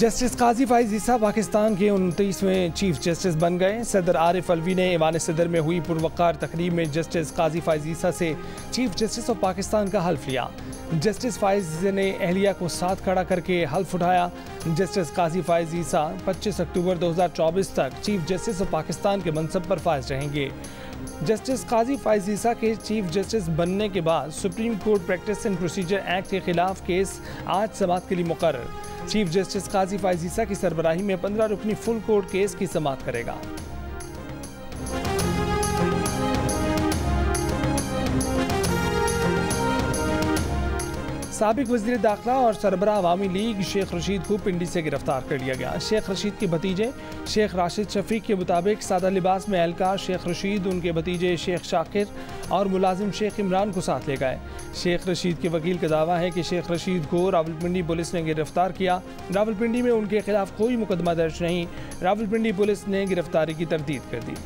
Justice काजी फाइज ईसा पाकिस्तान के उनतीसवें chief justice बन गए। सदर आरिफ अलवी ने ईवान सदर में हुई पुरवकार तकरीब में जस्टिस काजी फाइज ईसा से चीफ जस्टिस ऑफ़ पाकिस्तान का हल्फ लिया। जस्टिस फाइज ने अहलिया को साथ खड़ा करके हल्फ उठाया। जस्टिस काजी फाइज ईसा 25 अक्टूबर 2024 तक चीफ जस्टिस ऑफ़ पाकिस्तान के मनसब पर फायज रहेंगे। जस्टिस काजी फाइज ईसा के चीफ जस्टिस बनने के बाद Supreme Court Practice and Procedure Act के खिलाफ केस आज समात के लिए मुकर चीफ जस्टिस काजी फाइजीसा की सरबराही में पंद्रह रुकनी फुल कोर्ट केस की समाप्त करेगा। सबक वजी दाखिला और सरबरा अवामी लीग शेख रशीद को पिंडी से गिरफ़्तार कर लिया गया। शेख रशीद के भतीजे शेख राशिद शफीक के मुताबिक सादा लिबास में एहलकार शेख रशीद, उनके भतीजे शेख शाकिर और मुलाजिम शेख इमरान को साथ ले गए। शेख रशीद के वकील का दावा है कि शेख रशीद को रावलपिंडी पुलिस ने गिरफ़्तार किया। रावलपिंडी में उनके खिलाफ कोई मुकदमा दर्ज नहीं। रावलपिंडी पुलिस ने गिरफ्तारी की तरदीद कर दी।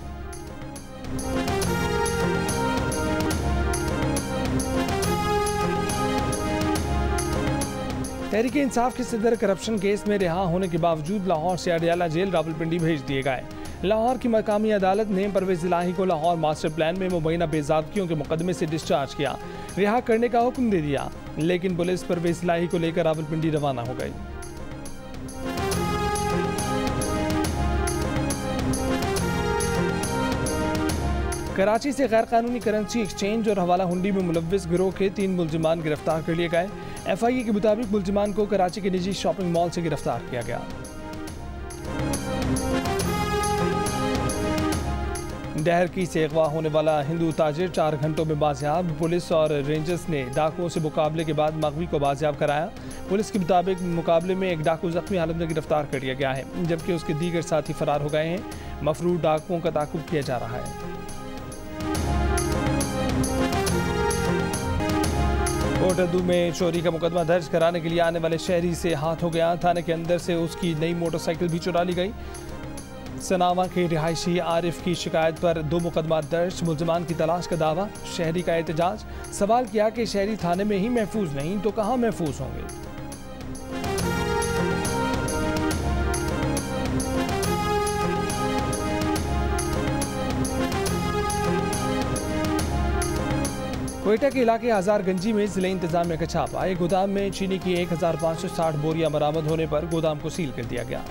तहरीक इंसाफ के सदर करप्शन केस में रिहा होने के बावजूद लाहौर से अडियाला जेल, रावलपिंडी भेज दिए गए। लाहौर की मकामी अदालत ने परवेज इलाही को लाहौर मास्टर प्लान में मुबैना बेजाबगियों के मुकदमे से डिस्चार्ज किया। रिहा करने का हुक्म दे दिया, लेकिन पुलिस परवेज इलाही को लेकर रावलपिंडी रवाना हो गई। कराची से गैर कानूनी करेंसी एक्सचेंज और हवाला हुंडी में मुलविस गिरोह के तीन मुलजमान गिरफ़्तार कर लिए गए। एफ़ आई ए के मुताबिक मुलजमान को कराची के निजी शॉपिंग मॉल से गिरफ़्तार किया गया। डहर की से अगवा होने वाला हिंदू ताजिर चार घंटों में बाजियाब। पुलिस और रेंजर्स ने डाकुओं से मुकाबले के बाद मगवी को बाजियाब कराया। पुलिस के मुताबिक मुकाबले में एक डाकू जख्मी हालत में गिरफ़्तार कर लिया गया है, जबकि उसके दीगर साथी फरार हो गए हैं। मफरू डाकुओं का ताकुब किया जा रहा है। कोटदू में चोरी का मुकदमा दर्ज कराने के लिए आने वाले शहरी से हाथ हो गया। थाने के अंदर से उसकी नई मोटरसाइकिल भी चुरा ली गई। सनावा के रिहायशी आरिफ की शिकायत पर दो मुकदमा दर्ज। मुलजमान की तलाश का दावा, शहरी का एहतजाज। सवाल किया कि शहरी थाने में ही महफूज नहीं तो कहाँ महफूज होंगे? कोयटा के इलाके हजारगंजी में ज़िले इंतज़ाम का छापा एक गोदाम में चीनी की एक हज़ार पाँच सौ साठ बोरियाँ बरामद होने पर गोदाम को सील कर दिया गया।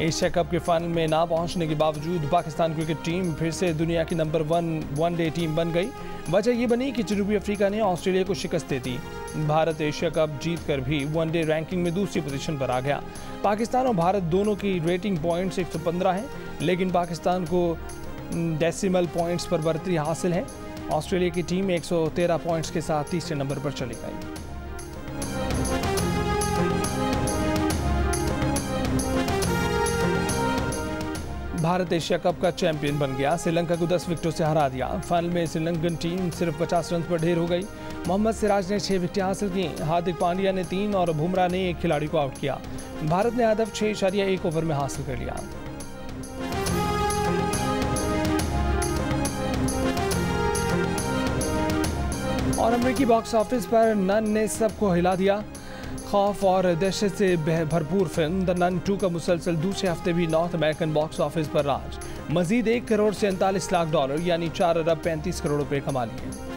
एशिया कप के फाइनल में ना पहुँचने के बावजूद पाकिस्तान क्रिकेट टीम फिर से दुनिया की number one one day team बन गई। वजह ये बनी कि जनूबी अफ्रीका ने ऑस्ट्रेलिया को शिकस्त दे दी। भारत एशिया कप जीतकर भी वनडे रैंकिंग में दूसरी पोजीशन पर आ गया। पाकिस्तान और भारत दोनों की रेटिंग पॉइंट्स 115 हैं, लेकिन पाकिस्तान को डेसिमल पॉइंट्स पर बढ़तरी हासिल है। ऑस्ट्रेलिया की टीम 113 पॉइंट्स के साथ तीसरे नंबर पर चली गई। भारत एशिया कप का चैंपियन बन गया। श्रीलंका को 10 विकेटों से हरा दिया। फाइनल में श्रीलंकन टीम सिर्फ़ 50 रन पर ढेर हो गई। मोहम्मद सिराज ने छह विकेटें हासिल की। हार्दिक पांड्या ने तीन और बुमराह ने एक खिलाड़ी को आउट किया। भारत ने हदफ छह इशारिया एक ओवर में हासिल कर लिया। और अमेरिकी बॉक्स ऑफ़िस पर नन ने सबको हिला दिया। खौफ और दहशत से भरपूर फ़िल्म। द नन टू का मुसलसल दूसरे हफ़्ते भी नॉर्थ अमेरिकन बॉक्स ऑफ़िस पर राज। मजीद एक करोड़ सैंतालीस लाख डॉलर, यानी चार अरब पैंतीस करोड़ रुपये कमा लिए।